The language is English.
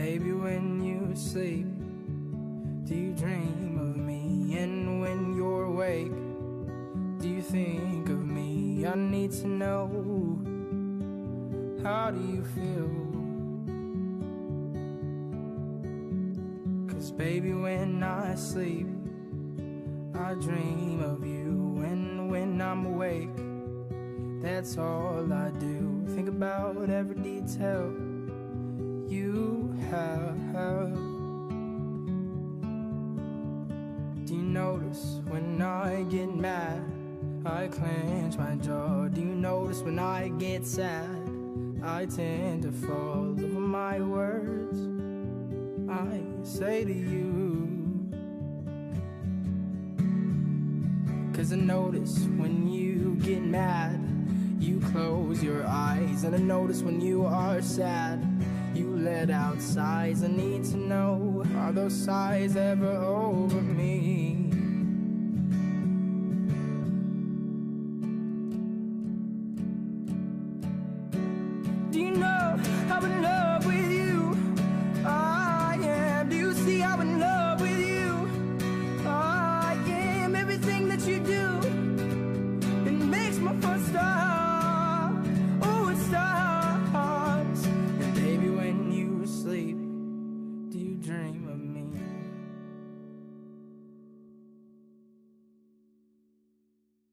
Baby, when you sleep, do you dream of me? And when you're awake, do you think of me? I need to know how do you feel? Cause baby, when I sleep, I dream of you. And when I'm awake, that's all I do. Think about every detail Do you notice when I get mad? I clench my jaw. Do you notice when I get sad? I tend to fall over my words I say to you. Cause I notice when you get mad, you close your eyes. And I notice when you are sad, you let out sighs. I need to know, are those sighs ever over me? Do you know I'm in love with you? I am. Do you see I'm in love with you? I am. Everything that you do, it makes my first star. Oh, it starts. And baby, when you sleep, do you dream?